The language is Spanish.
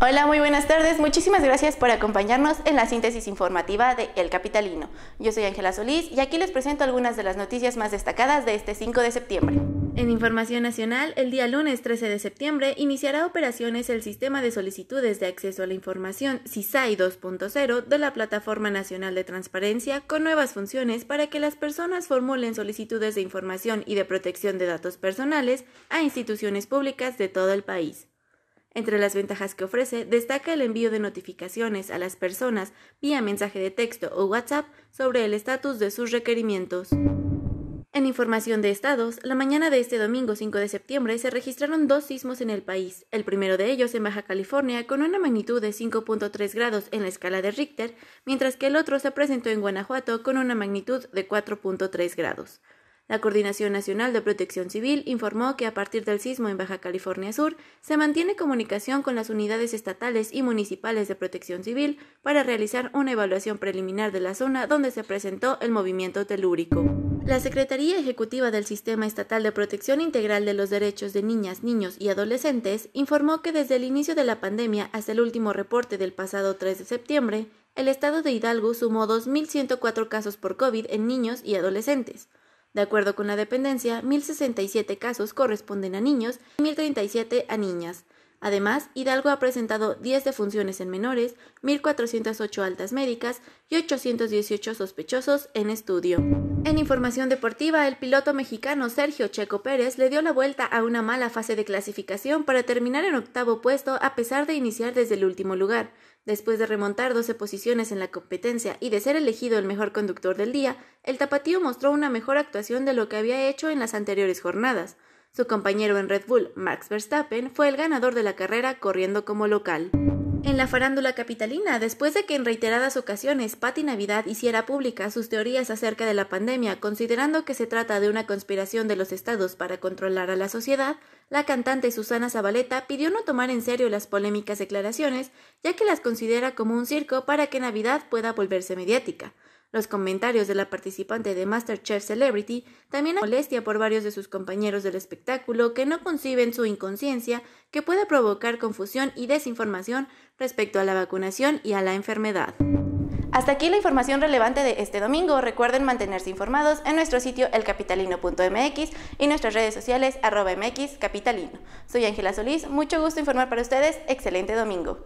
Hola, muy buenas tardes. Muchísimas gracias por acompañarnos en la síntesis informativa de El Capitalino. Yo soy Ángela Solís y aquí les presento algunas de las noticias más destacadas de este 5 de septiembre. En información nacional, el día lunes 13 de septiembre iniciará operaciones el Sistema de Solicitudes de Acceso a la Información CISAI 2.0 de la Plataforma Nacional de Transparencia con nuevas funciones para que las personas formulen solicitudes de información y de protección de datos personales a instituciones públicas de todo el país. Entre las ventajas que ofrece, destaca el envío de notificaciones a las personas vía mensaje de texto o WhatsApp sobre el estatus de sus requerimientos. En información de estados, la mañana de este domingo 5 de septiembre se registraron dos sismos en el país, el primero de ellos en Baja California con una magnitud de 5.3 grados en la escala de Richter, mientras que el otro se presentó en Guanajuato con una magnitud de 4.3 grados. La Coordinación Nacional de Protección Civil informó que a partir del sismo en Baja California Sur se mantiene comunicación con las unidades estatales y municipales de protección civil para realizar una evaluación preliminar de la zona donde se presentó el movimiento telúrico. La Secretaría Ejecutiva del Sistema Estatal de Protección Integral de los Derechos de Niñas, Niños y Adolescentes informó que desde el inicio de la pandemia hasta el último reporte del pasado 3 de septiembre, el estado de Hidalgo sumó 2.104 casos por COVID en niños y adolescentes. De acuerdo con la dependencia, 1.067 casos corresponden a niños y 1.037 a niñas. Además, Hidalgo ha presentado 10 defunciones en menores, 1.408 altas médicas y 818 sospechosos en estudio. En información deportiva, el piloto mexicano Sergio Checo Pérez le dio la vuelta a una mala fase de clasificación para terminar en octavo puesto a pesar de iniciar desde el último lugar. Después de remontar 12 posiciones en la competencia y de ser elegido el mejor conductor del día, el tapatío mostró una mejor actuación de lo que había hecho en las anteriores jornadas. Su compañero en Red Bull, Max Verstappen, fue el ganador de la carrera corriendo como local. En la farándula capitalina, después de que en reiteradas ocasiones Patti Navidad hiciera pública sus teorías acerca de la pandemia, considerando que se trata de una conspiración de los estados para controlar a la sociedad, la cantante Susana Zabaleta pidió no tomar en serio las polémicas declaraciones, ya que las considera como un circo para que Navidad pueda volverse mediática. Los comentarios de la participante de MasterChef Celebrity también molestia por varios de sus compañeros del espectáculo que no conciben su inconsciencia que puede provocar confusión y desinformación respecto a la vacunación y a la enfermedad. Hasta aquí la información relevante de este domingo. Recuerden mantenerse informados en nuestro sitio elcapitalino.mx y nuestras redes sociales arroba mxcapitalino. Soy Ángela Solís, mucho gusto informar para ustedes. Excelente domingo.